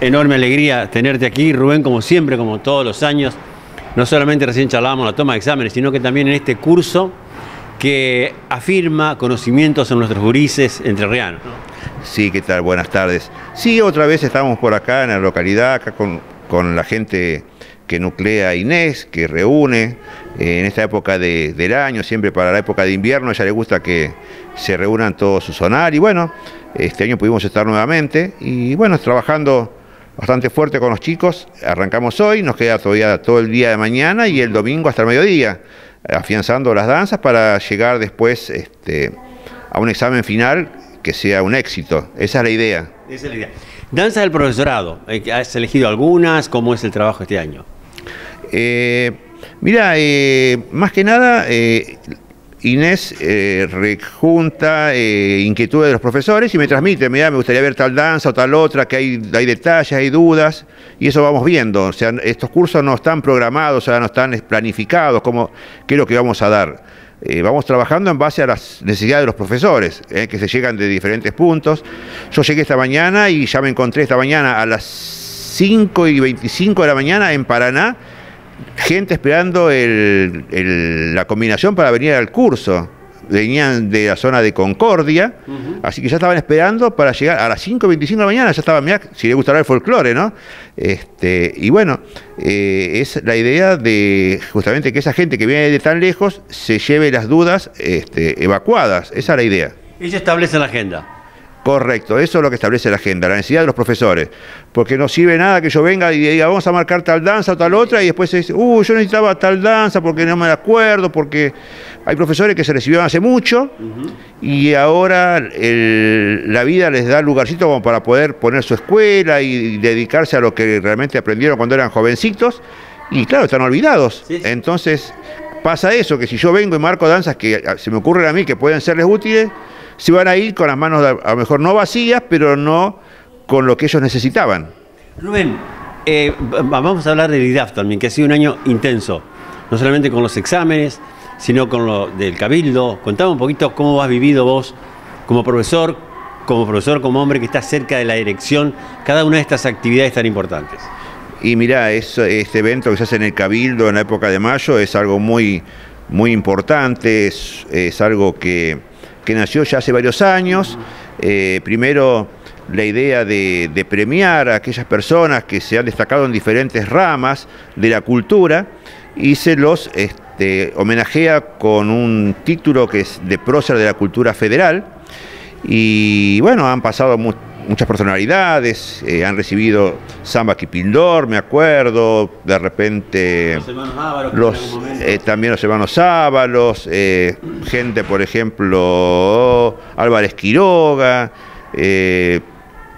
Enorme alegría tenerte aquí, Rubén, como siempre, como todos los años. No solamente recién charlábamos la toma de exámenes, sino que también en este curso que afirma conocimientos en nuestros gurises entrerrianos. Sí, ¿qué tal? Buenas tardes. Sí, otra vez estamos por acá en la localidad, acá con, con la gente que nuclea Inés, que reúne eh, en esta época de- del año, siempre para la época de invierno, a ella le gusta que se reúnan todos su sonar y bueno, este año pudimos estar nuevamente y bueno, trabajando bastante fuerte con los chicos, arrancamos hoy, nos queda todavía todo el día de mañana y el domingo hasta el mediodía, afianzando las danzas para llegar después este, a un examen final que sea un éxito, esa es la idea. Esa es la idea. Danza del profesorado. Eh, ¿Has elegido algunas? ¿Cómo es el trabajo este año? Eh, mira, eh, más que nada, eh, Inés eh, rejunta inquietudes de los profesores y me transmite, mira, me gustaría ver tal danza o tal otra, que hay, detalles, hay dudas, y eso vamos viendo. O sea, estos cursos no están programados, o sea, no están planificados, como, qué es lo que vamos a dar. Vamos trabajando en base a las necesidades de los profesores, que se llegan de diferentes puntos. Yo llegué esta mañana y ya me encontré esta mañana a las 5 y 25 de la mañana en Paraná, gente esperando el- el- la combinación para venir al curso. Venían de la zona de Concordia, así que ya estaban esperando para llegar a las 5 y 25 de la mañana, ya estaban, mirá, si le gustará el folclore, ¿no? Este, y bueno, eh, es la idea de justamente que esa gente que viene de tan lejos se lleve las dudas este, evacuadas, esa es la idea. Ella establece la agenda. Correcto, eso es lo que establece la agenda, la necesidad de los profesores. Porque no sirve nada que yo venga y diga, vamos a marcar tal danza o tal otra, y después se dice, uh, yo necesitaba tal danza porque no me acuerdo, porque hay profesores que se recibieron hace mucho y ahora el- la vida les da lugarcito como para poder poner su escuela y dedicarse a lo que realmente aprendieron cuando eran jovencitos, y claro, están olvidados. Sí, sí. Entonces pasa eso, que si yo vengo y marco danzas que se me ocurren a mí que pueden serles útiles, se van a ir con las manos a lo mejor no vacías, pero no con lo que ellos necesitaban. Rubén, eh, va- vamos a hablar del IDAF también, que ha sido un año intenso. No solamente con los exámenes, sino con lo del cabildo. Contame un poquito cómo has vivido vos como profesor, como profesor, como hombre que está cerca de la dirección, cada una de estas actividades tan importantes. Y mira, este evento que se hace en el Cabildo en la época de mayo es algo muy, muy importante, es, es algo que, que nació ya hace varios años. Eh, primero, la idea de, premiar a aquellas personas que se han destacado en diferentes ramas de la cultura y se los este, homenajea con un título que es de prócer de la cultura federal. Y bueno, han pasado mu- muchas personalidades, eh, han recibido Samba Kipildor, me acuerdo, de repente Los hermanos eh, también los hermanos Ábalos, eh, gente, por ejemplo, Álvarez Quiroga,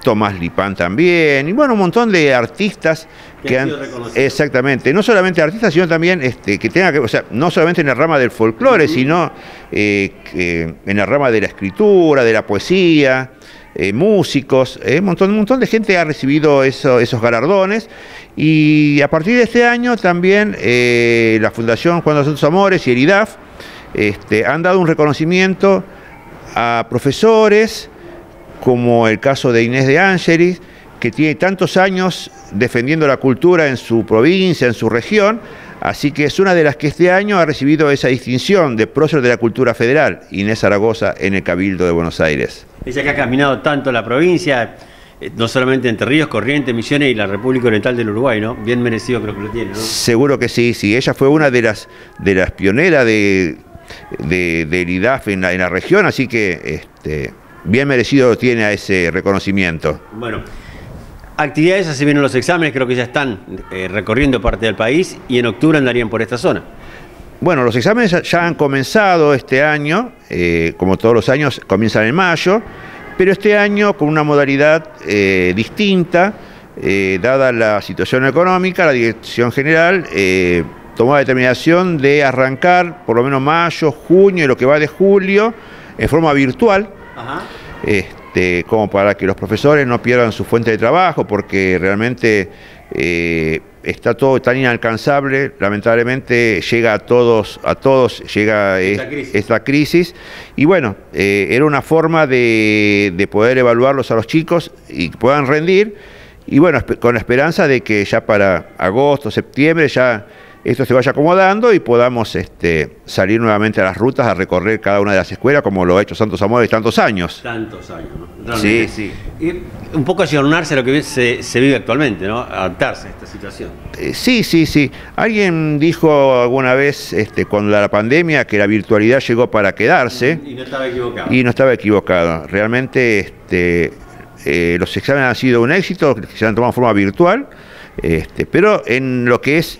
Tomás Lipán también, y bueno, un montón de artistas Que que han sido exactamente, no solamente artistas, sino también este, que tenga que, o sea, no solamente en la rama del folclore, sino en la rama de la escritura, de la poesía, eh, músicos, eh, un, montón, de gente ha recibido eso- esos galardones. Y a partir de este año también eh, la Fundación Juan de Santos Amores y el IDAF este, han dado un reconocimiento a profesores, como el caso de Inés de Ángeles, que tiene tantos años defendiendo la cultura en su provincia, en su región, así que es una de las que este año ha recibido esa distinción de prócer de la cultura federal, Inés Zaragoza, en el Cabildo de Buenos Aires. Ella que ha caminado tanto la provincia, eh, no solamente Entre Ríos, Corrientes, Misiones y la República Oriental del Uruguay, ¿no? Bien merecido creo que lo tiene, ¿no? Seguro que sí, sí. Ella fue una de las, de las pioneras de, de- del IDAF en la, en la región, así que este, bien merecido tiene a ese reconocimiento. Bueno, actividades, así vienen los exámenes, creo que ya están eh, recorriendo parte del país y en octubre andarían por esta zona. Bueno, los exámenes ya- han comenzado este año, eh, como todos los años comienzan en mayo, pero este año con una modalidad eh, distinta, dada la situación económica, la Dirección General tomó la determinación de arrancar por lo menos mayo, junio y lo que va de julio en forma virtual Ajá. Este, como para que los profesores no pierdan su fuente de trabajo, porque realmente eh, está todo tan inalcanzable, lamentablemente llega a todos, a todos llega Esta eh, crisis. esta crisis, y bueno, eh, era una forma de, de poder evaluarlos a los chicos y que puedan rendir, y bueno, con la esperanza de que ya para agosto, septiembre ya esto se vaya acomodando y podamos este, salir nuevamente a las rutas a recorrer cada una de las escuelas como lo ha hecho Santos Amores tantos años. Tantos años, ¿no? Sí, sí. Y un poco ayornarse a lo que se, se, vive actualmente, ¿no? Adaptarse a esta situación. Eh, sí, sí, sí. Alguien dijo alguna vez, este, con la pandemia, que la virtualidad llegó para quedarse. Y no estaba equivocado. Y no estaba equivocado. Realmente este, eh, los exámenes han sido un éxito, se han tomado de forma virtual, este, pero en lo que es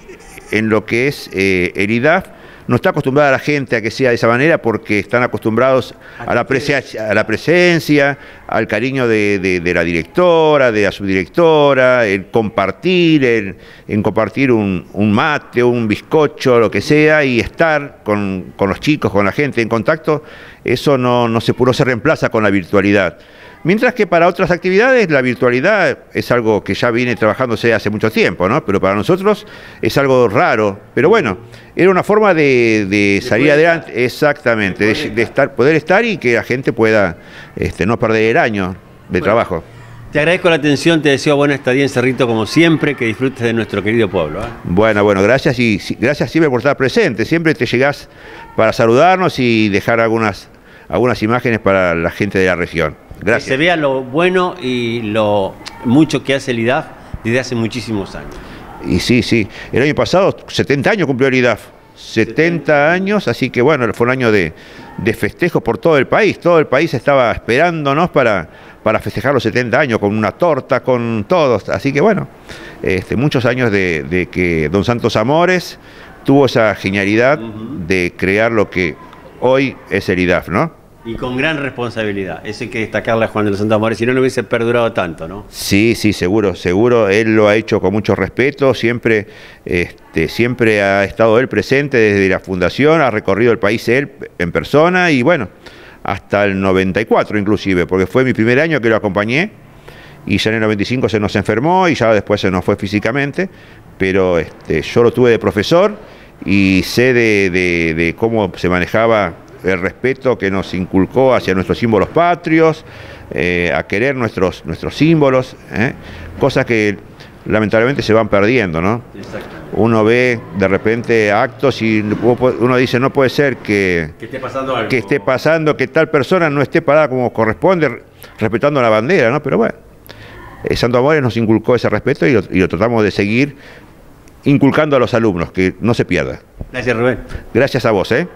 en lo que es eh, el IDAF, no está acostumbrada la gente a que sea de esa manera porque están acostumbrados a la, presencia, a la presencia, al cariño de, la directora, de la subdirectora, el compartir, en compartir un, mate, un bizcocho, lo que sea, y estar con, los chicos, con la gente en contacto, eso no, no, se, no se reemplaza con la virtualidad. Mientras que para otras actividades la virtualidad es algo que ya viene trabajándose hace mucho tiempo, ¿no? Pero para nosotros es algo raro. Pero bueno, era una forma de, salir adelante, exactamente, de, estar, poder estar y que la gente pueda este, no perder el año de trabajo. Te agradezco la atención, te deseo buena estadía en Cerrito como siempre, que disfrutes de nuestro querido pueblo. ¿eh? Bueno, bueno, gracias y gracias siempre por estar presente. Siempre te llegás para saludarnos y dejar algunas, algunas imágenes para la gente de la región. Que se vea lo bueno y lo mucho que hace el IDAF desde hace muchísimos años. Y sí, sí. El año pasado, 70 años cumplió el IDAF. 70 años, así que bueno, fue un año de, de festejos por todo el país. Todo el país estaba esperándonos para, para festejar los 70 años con una torta, con todos. Así que bueno, este, muchos años de, que Don Santos Amores tuvo esa genialidad de crear lo que hoy es el IDAF, ¿no? Y con gran responsabilidad. Eso hay que destacarle a Juan de los Santos Amores, si no, no hubiese perdurado tanto, ¿no? Sí, sí, seguro, seguro. Él lo ha hecho con mucho respeto, siempre, este, siempre ha estado él presente desde la fundación, ha recorrido el país él en persona y bueno, hasta el 94 inclusive, porque fue mi primer año que lo acompañé y ya en el 95 se nos enfermó y ya después se nos fue físicamente, pero este, yo lo tuve de profesor y sé de cómo se manejaba el respeto que nos inculcó hacia nuestros símbolos patrios, eh, a querer nuestros, nuestros símbolos, ¿eh? cosas que lamentablemente se van perdiendo, ¿no? Uno ve de repente actos y uno dice, no puede ser que, que, esté pasando algo. que esté pasando, que tal persona no esté parada como corresponde, respetando la bandera, ¿no? Pero bueno, eh, Santo Amores nos inculcó ese respeto y lo, y lo tratamos de seguir inculcando a los alumnos, que no se pierda. Gracias, Rubén. Gracias a vos, ¿eh?